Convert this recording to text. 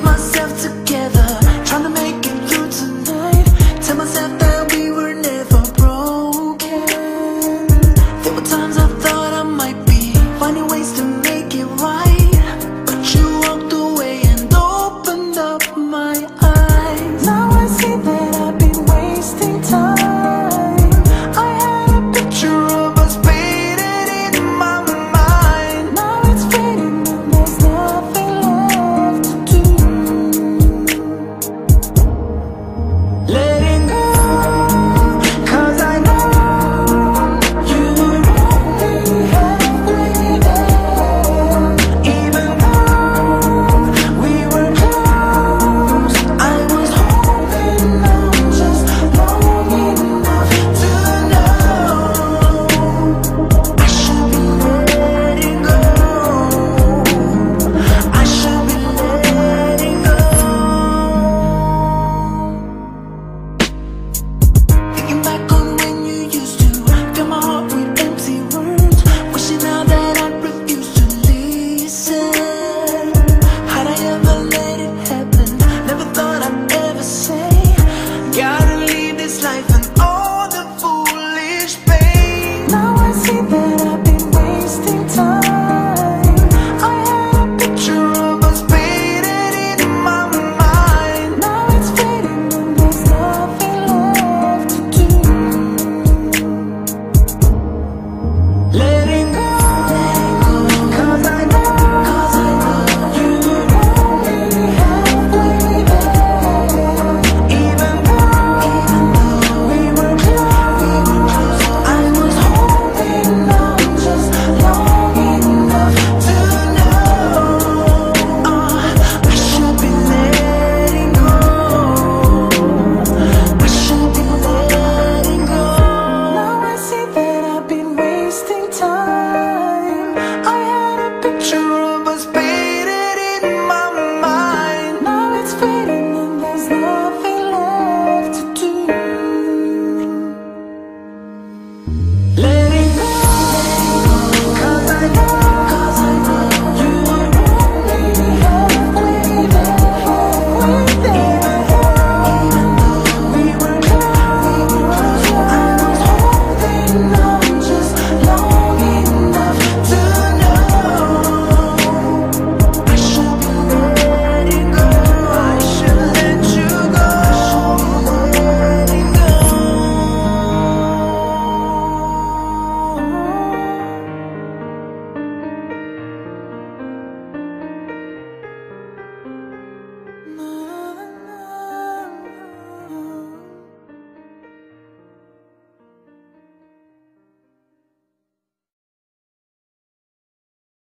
myself together.